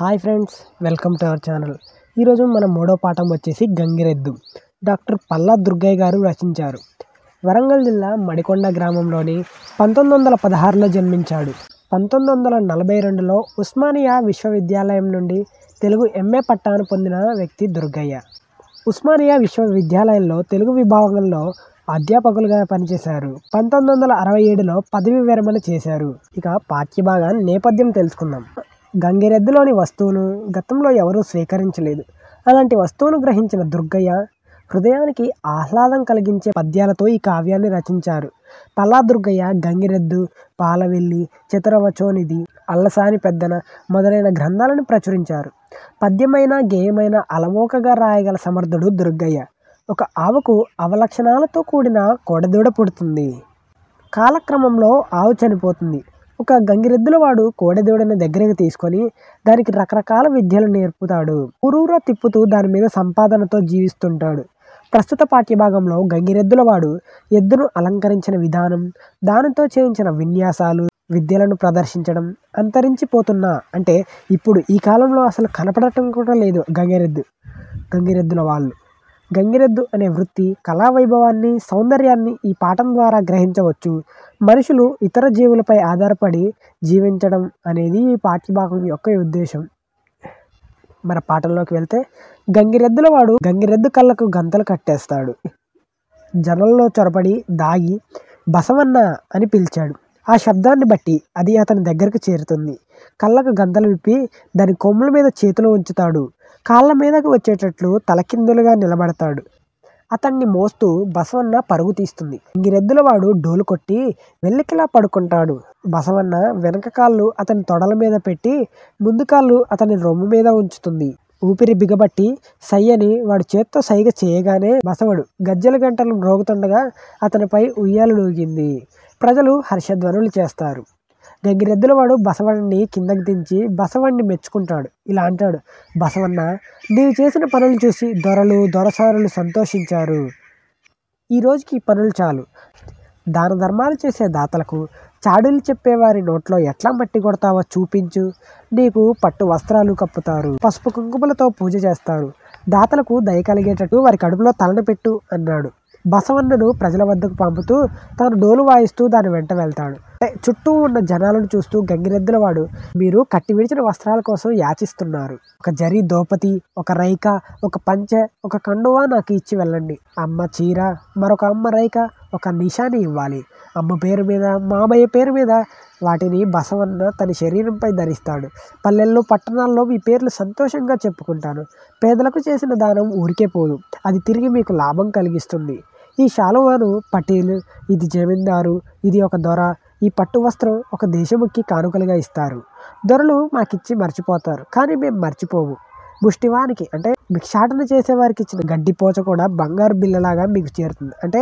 Hi friends welcome to our channel. ఈరోజు మన మూడో పాఠం వచ్చేసి గంగిరెద్దు. డాక్టర్ పల్లా దుర్గయ్య గారు రచించారు. వరంగల్ జిల్లా మడికొండ గ్రామంలోని పంతొమ్మిది వందల పదహారులో జన్మించాడు. పంతొమ్మిది వందల నలభై రెండులో ఉస్మానియా విశ్వవిద్యాలయం నుండి తెలుగు ఎంఏ పట్టాను పొందిన వ్యక్తి దుర్గయ్య. ఉస్మానియా విశ్వవిద్యాలయంలో తెలుగు విభాగంలో అధ్యాపకులుగా పనిచేశారు. పంతొమ్మిది వందల అరవై ఏడులో పదవి విరమణ చేశారు. ఇక పాఠ్యభాగాన్ని నేపథ్యం తెలుసుకుందాం. గంగిరెద్దులోని వస్తువును గతంలో ఎవరూ స్వీకరించలేదు. అలాంటి వస్తువును గ్రహించిన దుర్గయ్య హృదయానికి ఆహ్లాదం కలిగించే పద్యాలతో ఈ కావ్యాన్ని రచించారు. పల్లా దుర్గయ్య గంగిరెద్దు పాలవెల్లి చిత్రవచోనిధి అల్లసాని పెద్దన మొదలైన గ్రంథాలను ప్రచురించారు. పద్యమైన గేయమైన అలవోకగా రాయగల సమర్థుడు దుర్గయ్య. ఒక ఆవుకు అవలక్షణాలతో కూడిన కొడదూడ పుడుతుంది. కాలక్రమంలో ఆవు చనిపోతుంది. ఒక గంగిరెద్దుల వాడు కోడెదూడని దగ్గరికి తీసుకొని దానికి రకరకాల విద్యలు నేర్పుతాడు. ఊరూరా తిప్పుతూ దాని మీద సంపాదనతో జీవిస్తుంటాడు. ప్రస్తుత పాఠ్యభాగంలో గంగిరెద్దుల వాడు ఎద్దును అలంకరించిన విధానం దానితో చేయించిన విన్యాసాలు విద్యలను ప్రదర్శించడం అంతరించిపోతున్న అంటే ఇప్పుడు ఈ కాలంలో అసలు కనపడటం కూడా లేదు గంగిరెద్దు. గంగిరెద్దుల వాళ్ళు గంగిరెద్దు అనే వృత్తి కళా వైభవాన్ని సౌందర్యాన్ని ఈ పాఠం ద్వారా గ్రహించవచ్చు. మనుషులు ఇతర జీవులపై ఆధారపడి జీవించడం అనేది ఈ పాఠ్యభాగం యొక్క ఉద్దేశం. మన పాటల్లోకి వెళ్తే గంగిరెద్దుల వాడు గంగిరెద్దు కళ్ళకు గంతలు కట్టేస్తాడు. జనంలో చొరబడి దాగి బసవన్న అని పిలిచాడు. ఆ శబ్దాన్ని బట్టి అది అతని దగ్గరకు చేరుతుంది. కళ్ళకు గంతలు విప్పి దాని కొమ్ముల మీద చేతులు ఉంచుతాడు. కాళ్ళ మీదకు వచ్చేటట్లు తలకిందులుగా నిలబడతాడు. అతన్ని మోస్తూ బసవన్న పరుగు తీస్తుంది. గిరెద్దుల వాడు డోలు కొట్టి వెల్లికిలా పడుకుంటాడు. బసవన్న వెనక కాళ్ళు అతని తొడల మీద పెట్టి ముందు కాళ్ళు అతని రొమ్ము మీద ఉంచుతుంది. ఊపిరి బిగబట్టి సయ్యని వాడు చేత్తో సైగ చేయగానే బసవడు గజ్జల గంటలు మ్రోగుతుండగా అతనిపై ఉయ్యాలు లూగింది ప్రజలు హర్షధ్వనులు చేస్తారు. గంగిరెద్దుల వాడు బసవణ్ణి కిందకి దించి బసవణ్ణి మెచ్చుకుంటాడు. ఇలా అంటాడు బసవన్న నీవు చేసిన పనులు చూసి దొరలు దొరసారులు సంతోషించారు. ఈ రోజుకి ఈ పనులు చాలు. దాన ధర్మాలు చేసే దాతలకు చాడులు చెప్పేవారి నోట్లో ఎట్లా మట్టి కొడతావో చూపించు. నీకు పట్టు వస్త్రాలు కప్పుతారు పసుపు కుంకుమలతో పూజ చేస్తారు. దాతలకు దయ కలిగేటట్టు వారి కడుపులో తలను పెట్టు అన్నాడు. బసవన్నను ప్రజల వద్దకు పంపుతూ తాను డోలు వాయిస్తూ దాని వెంట వెళ్తాడు. అంటే చుట్టూ ఉన్న జనాలను చూస్తూ గంగిరెద్దుల వాడు మీరు కట్టి విడిచిన వస్త్రాల కోసం యాచిస్తున్నారు. ఒక జరి దోపతి ఒక రైక ఒక పంచె ఒక కండువా నాకు ఇచ్చి వెళ్ళండి. అమ్మ చీర మరొక అమ్మ రైక ఒక నిషాని ఇవ్వాలి. అమ్మ పేరు మీద మామయ్య పేరు మీద వాటిని బసవన్న తన శరీరంపై ధరిస్తాడు. పల్లెల్లో పట్టణాల్లో మీ పేర్లు సంతోషంగా చెప్పుకుంటాను. పేదలకు చేసిన దానం ఊరికే పోదు. అది తిరిగి మీకు లాభం కలిగిస్తుంది. ఈ శాలువాను పటేలు ఇది జమీందారు ఇది ఒక దొర ఈ పట్టు వస్త్రం ఒక దేశముఖి కానుకలుగా ఇస్తారు. దొరలు మాకిచ్చి మర్చిపోతారు కానీ మేము మర్చిపోము. ముష్టివానికి అంటే భిక్షాటన చేసేవారికి ఇచ్చిన గడ్డి పోచ కూడా బంగారు బిల్లలాగా మీకు చేరుతుంది. అంటే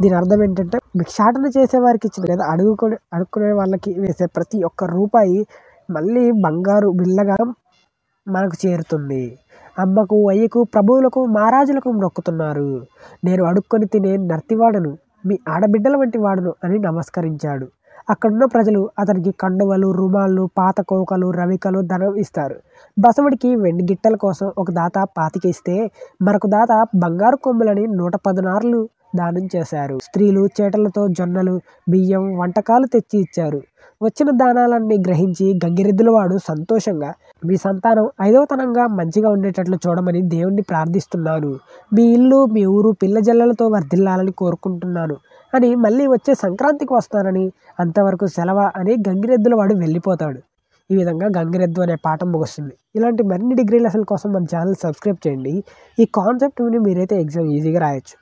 దీని అర్థం ఏంటంటే భిక్షాటన చేసేవారికి ఇచ్చిన లేదా అడుగుకునే అడుక్కునే వాళ్ళకి వేసే ప్రతి ఒక్క రూపాయి మళ్ళీ బంగారు బిల్లగా మనకు చేరుతుంది. అమ్మకు అయ్యకు ప్రభువులకు మహారాజులకు మొక్కుతున్నారు. నేను అడుక్కొని తినే నర్తివాడను మీ ఆడబిడ్డల వంటి వాడును అని నమస్కరించాడు. అక్కడున్న ప్రజలు అతనికి కండువలు రుమాళ్ళు పాత కోకలు రవికలు ధనం ఇస్తారు. బసవుడికి వెండి గిట్టల కోసం ఒక దాత పాతికిస్తే మరొక దాత బంగారు కొమ్ములని నూట పదునారులు దానం చేశారు. స్త్రీలు చేటలతో జొన్నలు బియ్యం వంటకాలు తెచ్చి ఇచ్చారు. వచ్చిన దానాలన్నీ గ్రహించి గంగిరెద్దుల వాడు సంతోషంగా మీ సంతానం ఐదవతనంగా మంచిగా ఉండేటట్లు చూడమని దేవుణ్ణి ప్రార్థిస్తున్నాను. మీ ఇల్లు మీ ఊరు పిల్లజల్లలతో వర్ధిల్లాలని కోరుకుంటున్నాను. అని మళ్ళీ వచ్చే సంక్రాంతికి వస్తానని అంతవరకు సెలవ అని గంగిరెద్దుల వాడు వెళ్ళిపోతాడు. ఈ విధంగా గంగిరెద్దు అనే పాఠం ముగుస్తుంది. ఇలాంటి మరిన్ని డిగ్రీ లెసన్ కోసం మన ఛానల్ సబ్స్క్రైబ్ చేయండి. ఈ కాన్సెప్ట్ని మీరైతే ఎగ్జామ్ ఈజీగా రాయొచ్చు.